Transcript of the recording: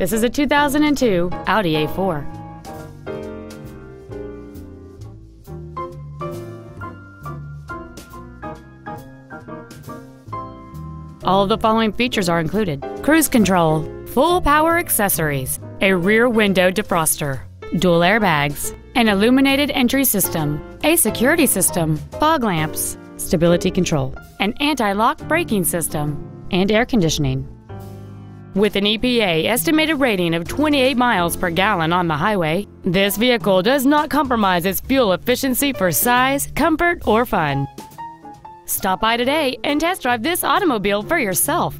This is a 2002 Audi A4. All of the following features are included. Cruise control, full power accessories, a rear window defroster, dual airbags, an illuminated entry system, a security system, fog lamps, stability control, an anti-lock braking system, and air conditioning. With an EPA estimated rating of 28 miles per gallon on the highway, this vehicle does not compromise its fuel efficiency for size, comfort, or fun. Stop by today and test drive this automobile for yourself.